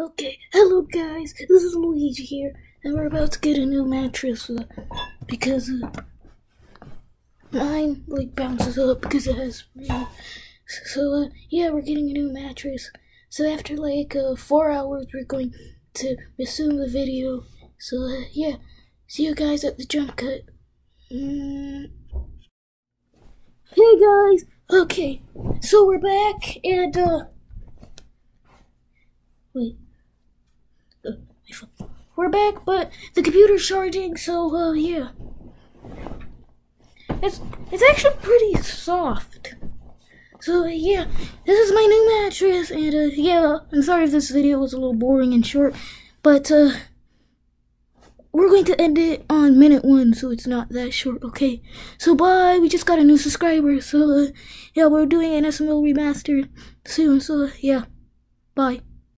Okay, hello guys, this is Luigi here, and we're about to get a new mattress uh, because uh, mine like bounces up because it has. You so uh, yeah, we're getting a new mattress. So after like uh, four hours, we're going to resume the video. So uh, yeah, see you guys at the jump cut. Mm. Hey guys, okay, so we're back and uh. Wait. Uh. We're back, but the computer's charging, so uh, yeah. It's it's actually pretty soft. So yeah, this is my new mattress, and uh, yeah, I'm sorry if this video was a little boring and short, but uh, we're going to end it on minute one, so it's not that short. Okay, so bye. We just got a new subscriber, so uh, yeah, we're doing an SML remastered soon. So yeah, bye.